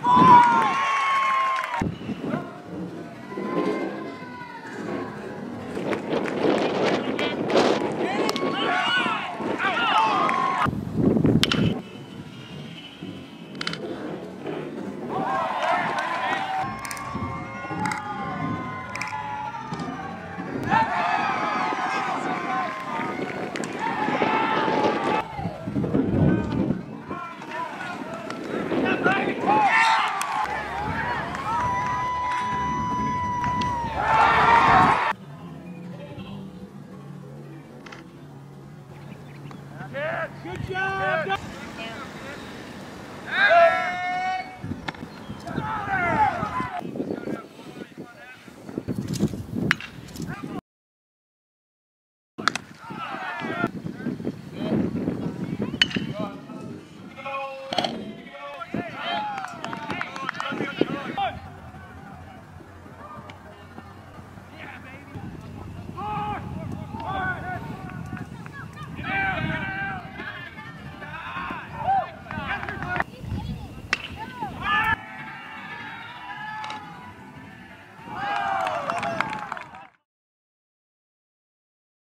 Come on! Good job. Hey!